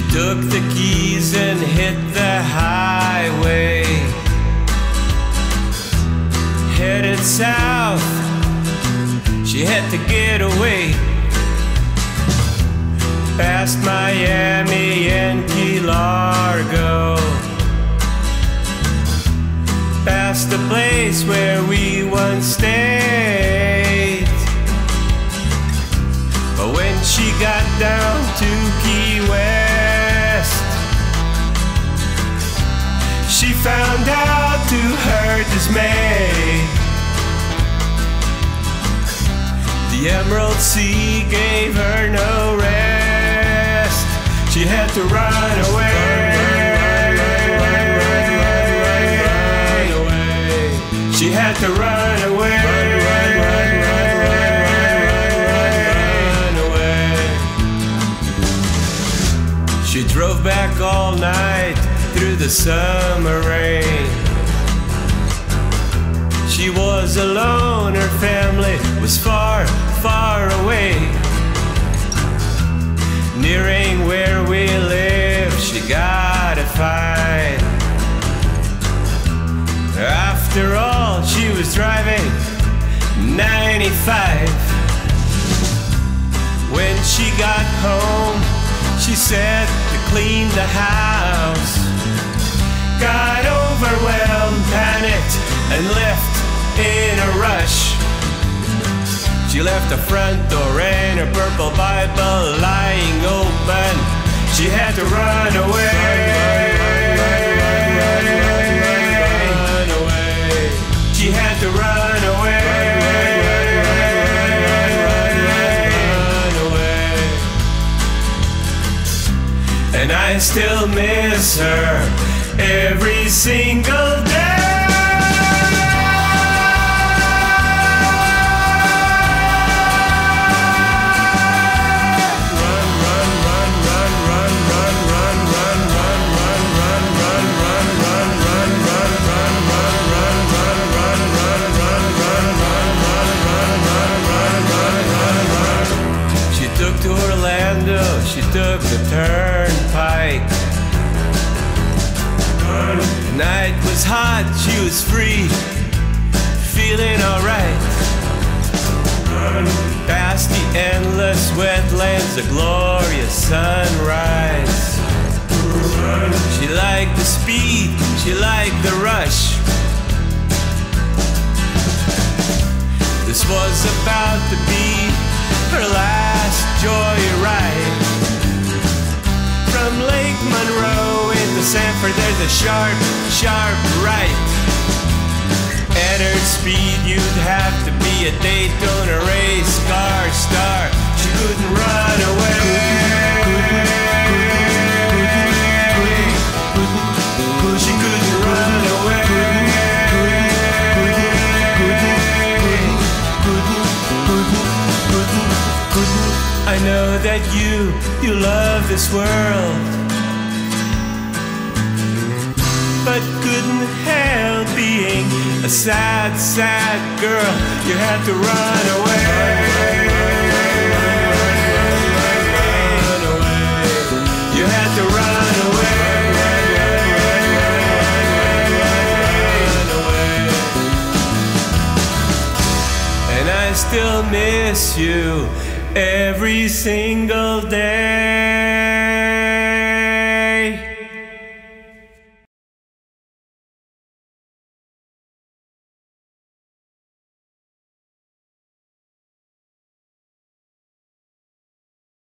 took the keys and hit the highway. Headed south, she had to get away. Past Miami and she found out to her dismay. The Emerald Sea gave her no rest. She had to run away. She had to run away. She drove back all night through the summer rain. She was alone, her family was far, far away. Nearing where we live, she got a fight. After all, she was driving 95. When she got home, she said to clean the house. Got overwhelmed, panicked, and left in a rush. She left the front door and her purple Bible lying open. She had to run away. I still miss her. Every single Orlando, she took the turnpike. The night was hot, she was free, feeling alright. Past the endless wetlands, a glorious sunrise. She liked the speed, she liked the rush. This was about to be her last joyride. From Lake Monroe into Sanford, there's a sharp, sharp right. At her speed, you'd have to be a Daytona race car star. She couldn't run away. Know that you, you love this world, but couldn't help being a sad, sad girl. You had to run away. You had to. Run away. And I still miss you every single day.